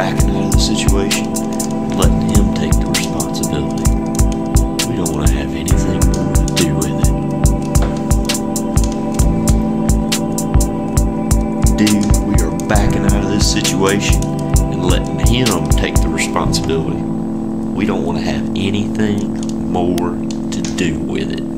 backing out of the situation, letting him take the responsibility. We don't want to have anything more to do with it. Dude, we are backing out of this situation and letting him take the responsibility. We don't want to have anything more to do with it.